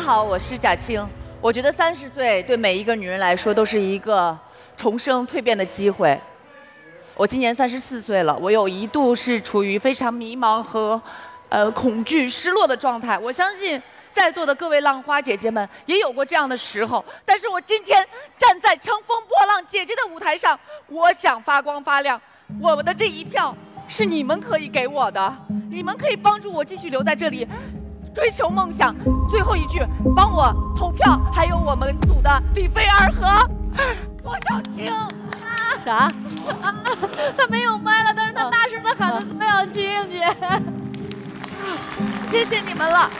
好，我是贾青。我觉得三十岁对每一个女人来说都是一个重生蜕变的机会。我今年三十四岁了，我有一度是处于非常迷茫和呃恐惧、失落的状态。我相信在座的各位浪花姐姐们也有过这样的时候。但是我今天站在乘风破浪姐姐的舞台上，我想发光发亮。我的这一票是你们可以给我的，你们可以帮助我继续留在这里。追求梦想，最后一句，帮我投票，还有我们组的李菲儿和 郭晓青。啥？他没有麦了，但是他大声的喊的左小青姐。谢谢你们了。